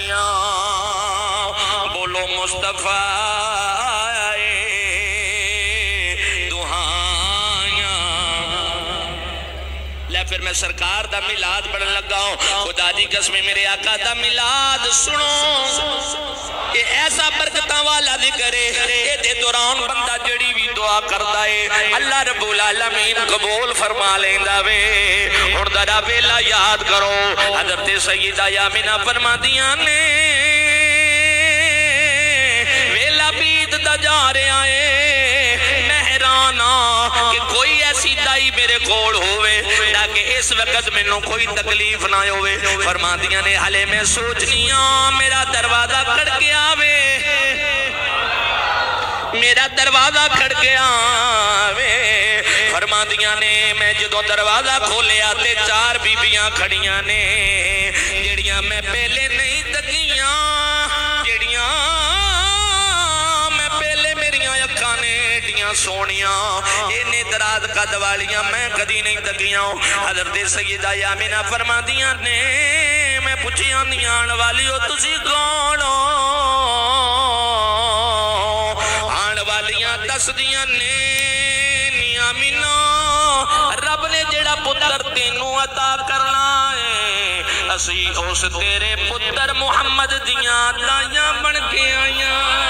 आलमिया बोलो, मुस्तफ़ा फिर मैं सरकार का मिलाद पढ़न लगा हूँ। खुदा दी कसम मेरे आका का मिलाद सुनो। ये ऐसा बरकत वाला ज़िक्र है ये दौरान बंदा जड़ी भी दुआ करता है। अल्लाह रब्बुल आलमीन कबूल फरमा लेंदा वे। हुन दरा वेला याद करो, हज़रत सैयदा यामिना फरमादियाँ ने, वेला बीतता जा रहा है। ऐसी मेरे ताकि इस वक्त मैनू कोई तकलीफ़ ना होवे फरमादियाँ ने हले मैं सोचनी हाँ मेरा दरवाज़ा खड़के आवे मेरा दरवाज़ा खड़के आवे फरमादियाँ ने मैं जो दरवाज़ा खोलिया ते चार बीबियाँ खड़िया ने जड़ियाँ मैं पहले नहीं तकियाँ जड़ियाँ एडियाँ सोनिया इन्ने दराज कद वालियाँ मैं कदी नहीं तकियाँ हज़रत सैयदा यामिना फरमादियाँ ने, मैं पुछिया नहीं आने वाली हो तुसी कौन आने वालियाँ दसदियाँ ने यामिना, रब ने जेड़ा पुत्र तेनू अता करना है, असी उस तेरे पुत्र मुहम्मद दिया दाइयाँ बन के आइयाँ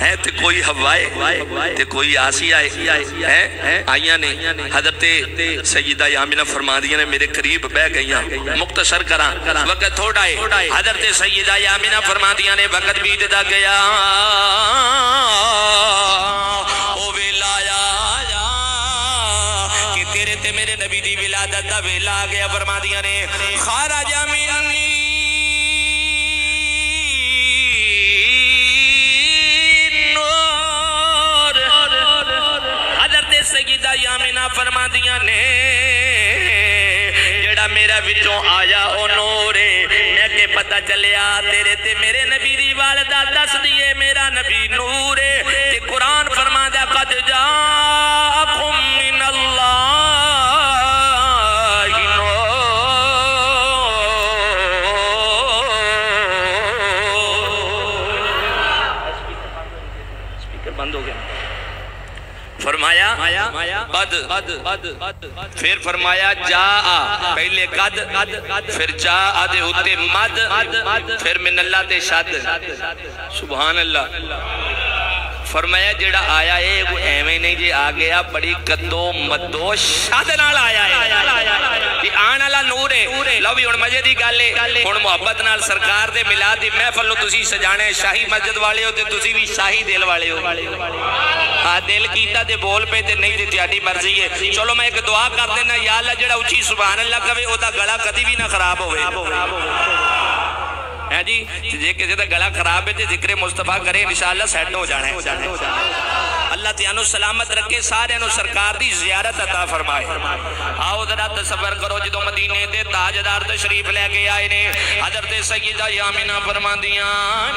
है ते कोई हवाए, ते कोई आसी आए, है आइया ने, हज़रत सैयदा यामिना फरमा दिया ने मेरे करीब बह गई मुख्तसर करा, वक्त थोड़ा है। हज़रत सैयदा यामिना फरमा दिया ने वक्त बीतता गया। ओ वेला आया कि तेरे ते मेरे नबी दी विलादत दा वेला गया फरमा ने। जेड़ा मेरा विचों आया ओ नूरे मैं के पता चलिया तेरे ते मेरे नबी दी वालदा दस दिए मेरा नबी नूरे फरमाया बद फिर फरमाया जा आ पहले कद फिर जा आदे उत्ते मद फिर मिनल्ला ते शद सुभान अल्लाह फरमाया जेड़ा आया है वो एवें नहीं जे आ गया बड़ी कद्दो मद्दो शद नाल आया है कि आने वाला नूर है लो भी हुन मज़े दी गल है हुन मोहब्बत नाल सरकार दे मिलाद दी महफिल नु तुसी सजाने शाही मस्जिद वाले हो ते तुसी भी शाही दिल वाले हो हाँ दिल किया बोल पे ते नहीं तो मर्ज़ी है। चलो मैं एक दुआ कर देना यार जो उची सुबह अल्लाह कवे वह गला कभी भी ना खराब हो है जी? जे किसी का गला खराब है तो ज़िक्र मुस्तफ़ा करे इंशाला सैट हो जाने है। अल्लाह त्यानु सलामत रखे सारे सरकार की जियारत अता फरमाए। आओ जरा तस्वर करो जो मदीने के ताजदार तशरीफ़ लैके आए ने, हज़रत सईदा यामिना फरमादिया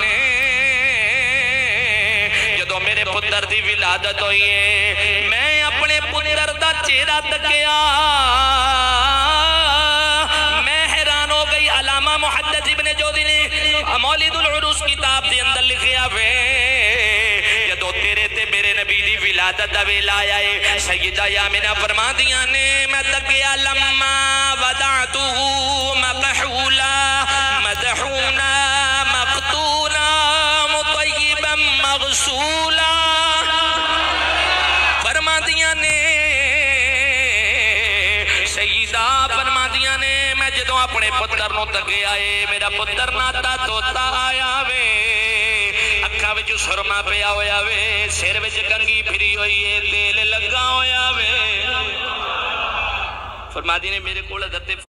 ने। पुत्र की विलादत हुई है। मैं अपने पुत्र का चेहरा तकिया मैं हैरान हो गई। अलामा मुहद्दिस इब्ने जोदी ने मौलिदुल उरूस किताब के अंदर लिखिया वे, जदों मैं लम्मा सईदा फरमादियाँ ने मैं जो अपने पुत्र तके आए मेरा पुत्र नाता तोता आया वे अखा विच सुरमा पिया होया वे सिर विच कंगी फिरी हुई है तेल लगा होया वे फरमादी ने मेरे को